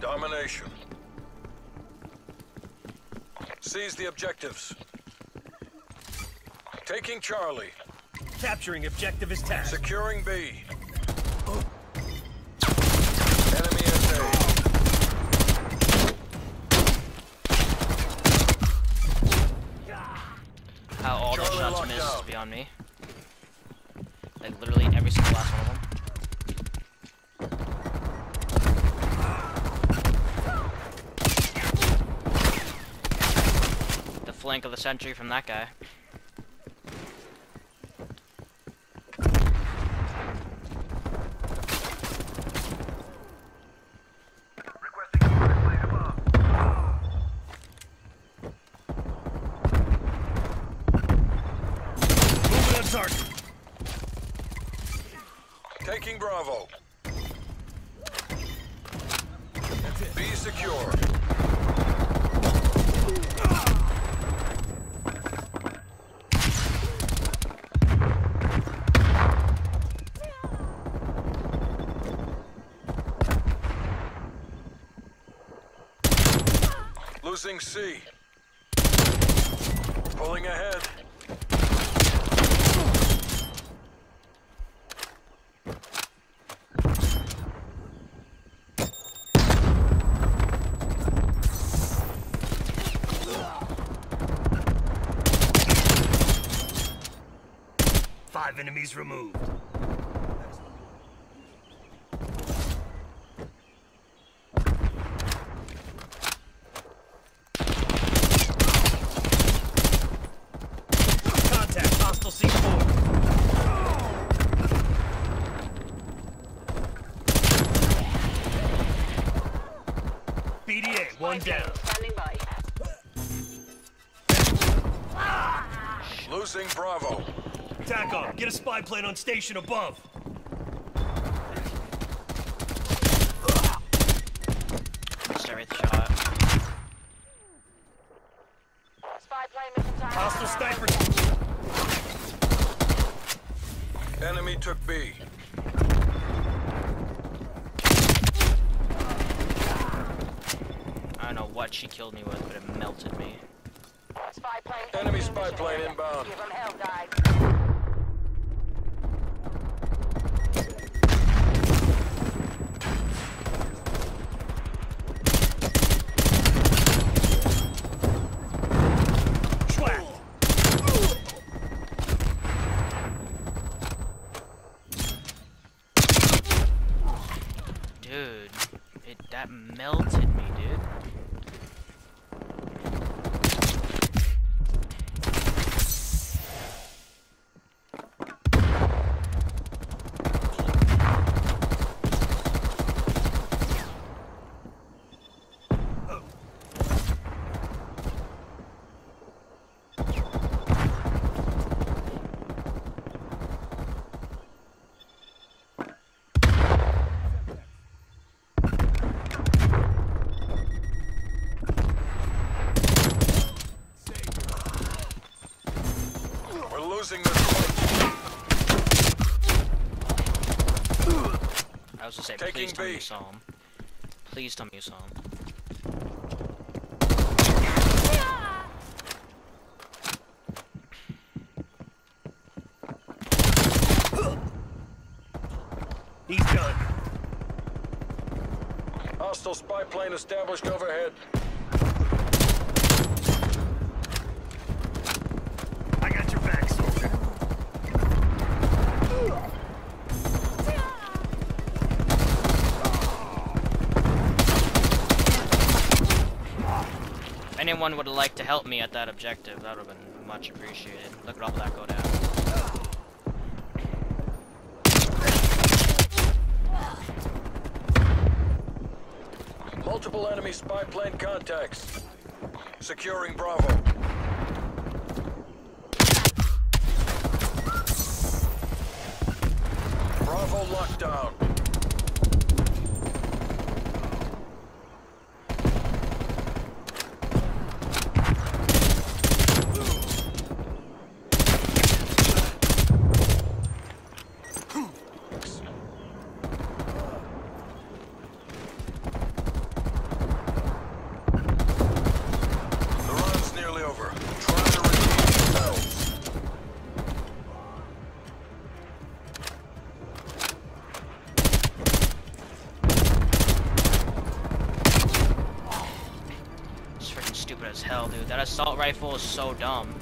domination. Seize the objectives. Taking Charlie. Capturing objective is task. Securing B. Enemy is A. How all those Charlie shots missed down. beyond me. Like literally every single last one of them. The flank of the century from that guy. Taking Bravo. B secure. Losing C. Pulling ahead. Five enemies removed. Contact, hostile C4. BDA, one down. Standing by. Losing Bravo. TACOM, get a spy plane on station above. Missed every shot. Spy plane mission time. Hostile sniper. Enemy took B. I don't know what she killed me with, but it melted me. Spy plane. Enemy spy plane area. inbound. Give 'em hell, guys. Dude, it that melted me, dude. We're losing this fight. I was gonna say, Taking please tell me B. him. Please tell me saw him. He's done. Hostile spy plane established overhead. Anyone would like to help me at that objective, that would have been much appreciated. Look at all that go down. Multiple enemy spy plane contacts. Securing Bravo. Bravo lockdown. stupid as hell, dude. That assault rifle is so dumb.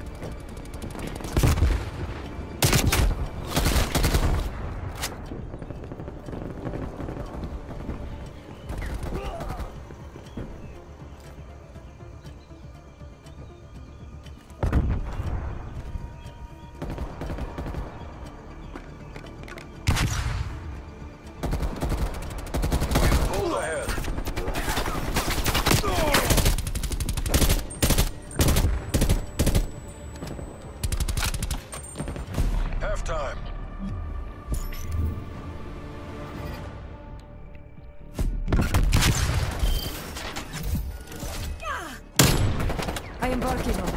I am working on it.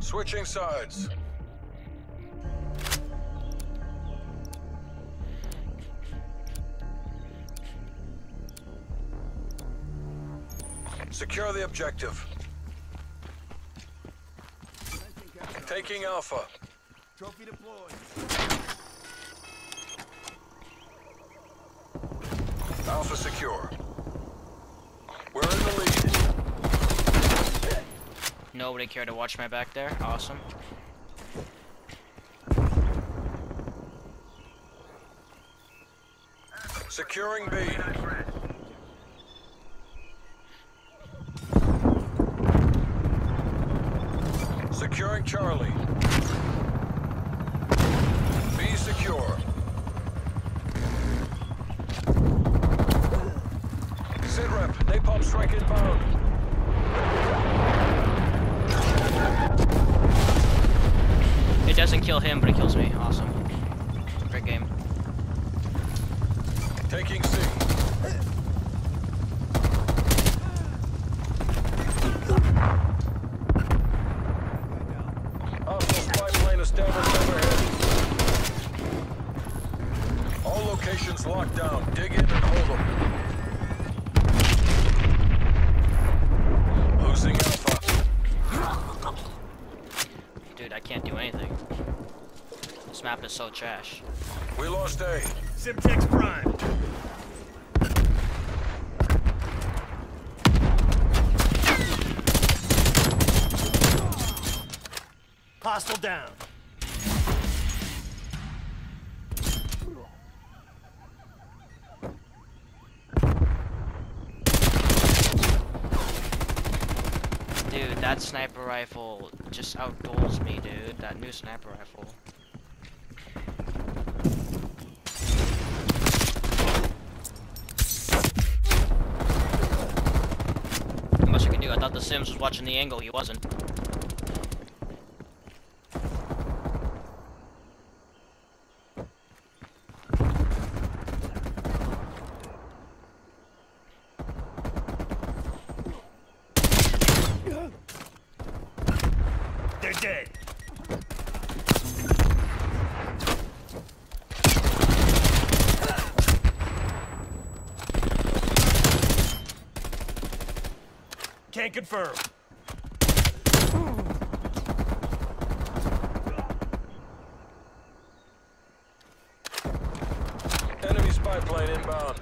Switching sides. Secure the objective. Taking Alpha. Trophy deployed. Alpha secure. We're in the lead. Nobody cared to watch my back there. Awesome. Securing B. Securing Charlie. B secure. Sit rep. Napalm strike inbound. It doesn't kill him, but it kills me. Awesome. Great game. Taking C. Hostile spy plane established overhead. All locations locked down. Dig in and hold them. Losing Alpha. Dude, I can't do anything. This map is so trash. We lost A. Semtex Prime. Hostile down. Sniper rifle just outgoals me, dude. That new sniper rifle. Not much I can do. I thought the Sims was watching the angle. He wasn't. They're dead. Can't confirm. Enemy spy plane inbound.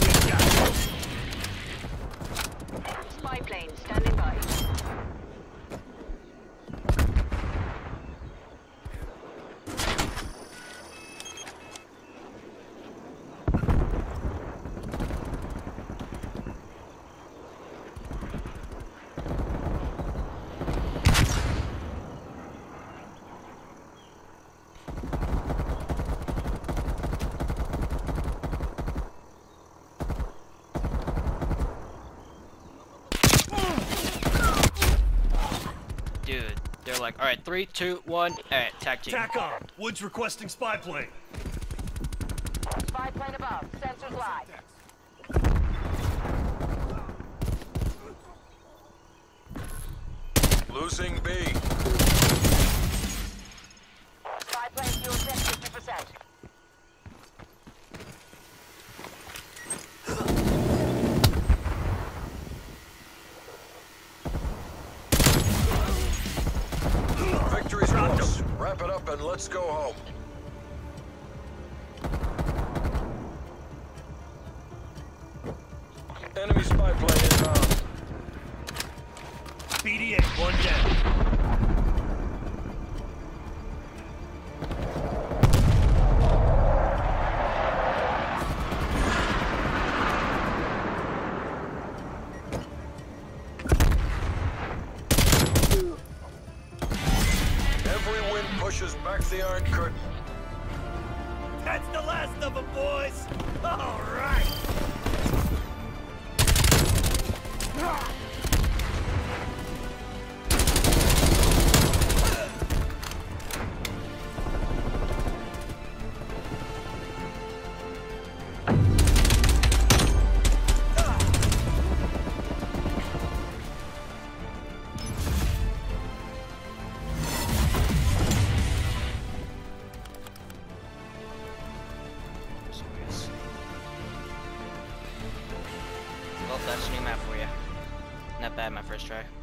We got it. Spy plane standing by. Dude, they're like, alright, three, two, one, alright, tag team. Tack on. Woods requesting spy plane. Spy plane above. Sensors live. Losing B. let's go home. Enemy spy plane inbound. Uh, BDA, one down. That's the last of them, boys! All right! Bad, my first try.